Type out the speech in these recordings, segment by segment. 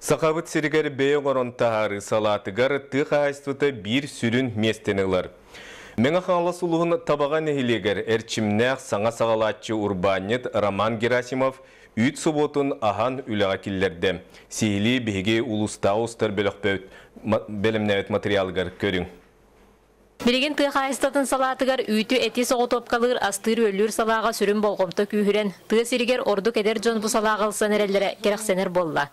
Сақабыт сиригер бейін орын тағары салатыгар тық айстыты бір сүрін местенілер. Меңа қаңла сұлығын табаға нехилегер әрчімнәқ саңа сағалатчы урбанет Роман Герасимов үйт сұботын ахан үліға келлерді. Сейлі беге улыста ұстар бөлімнәует материалгар көрің. Билеген тыға айстатын салатыгар үйті әти соғы топкалыр астыр өлір салаға сүрін болғымты күйірен тыға сиригер ордук эдер жон бұ салаға алсан әрелері болла.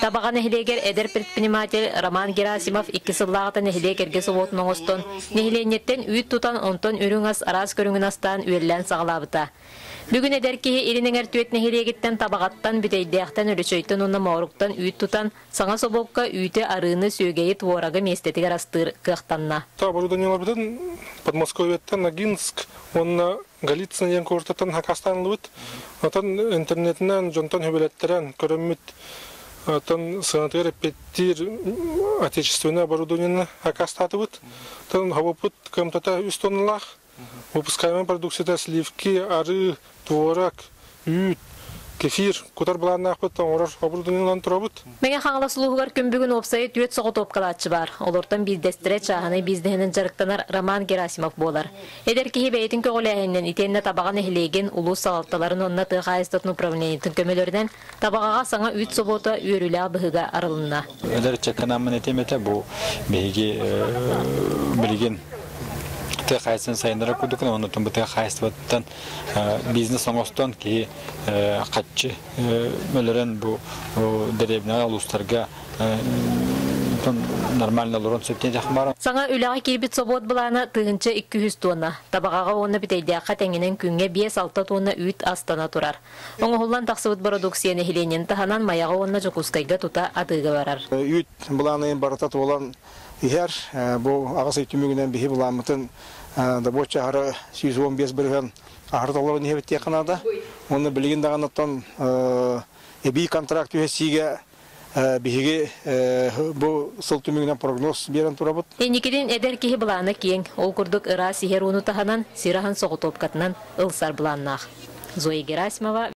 Табаған әхілегер эдер предприниматель Роман Герасимов икки сыллағыта нәхілегерге соғытын оңыстон. Нәхіленеттен үйт тутан онтон үрің ас арас көріңін астан үйеллән сағалабыта. Бүгін эдер кихи иринен әртует нәхилегеттен табағаттан бүтейдеяқтан өлөчөйтін уна мауруктан үйт тутан саңа собокка үйті арыны сүйгейі туорага местетігер астыр кықтанна. Та оборудованиелардан Подмосковьеттен Ногинск, онна Галицин ен кортатан хакастанлыбыт. Атан интернетинен жонтан хөбелеттерен көрөммүт. Атан сынатыр петтир отечественное оборудование хакастатыбыт. Тан хабопыт кымтата үст тонналах. Выпускаемая продукция сливки, ары, творог, үйт, кефир, кутар балан ақпыт, орар оборудованиелан тұрабыт. Меңе хаңла сұлуғығар күмбігін опсайы түйет соғы топкалатчы бар. Олортан биздестіре чағаны биздігінің жарықтанар Роман Герасимов болар. Эдер кихи бәйтін көгіләйінен итенне табаған эхлеген улус салатталарын онна тыға айстатын управлениетін көмелерден табағаға саңа үйт собота үйерілі бұғыға арылына. Эдер чеканамын етемете бұл бейге білген ты хайсын сайындыра кудукун оны тун быты хайстваттан бизнес оңостон ки катчы мөлөрен бу деревня алустарга нормально лорон сөптен жахмара. Саңа үләға кирбит собот тыгынча 200 тонна. Табағаға оны битейдә катеңинен күнгә 5-6 тонна үйт астана турар. Оңа холлан тақсыбыт продукцияны хиленен таханан маяға онна тута атыга барар. Үйт буланы баратат olan Ихер, бу агас үтүмүгүнөн бихи буламытын да боча хара 115 бирген ахырталар не бит якынада. Оны билген даганаттан эби контракт биһиги бу сылтымыгынан прогноз берен турабыт. Эникиден эдер кихи буланы ол курдук ыра сихер уну таханан сирахан соғытоп катынан ылсар буланнах. Зоя Герасимова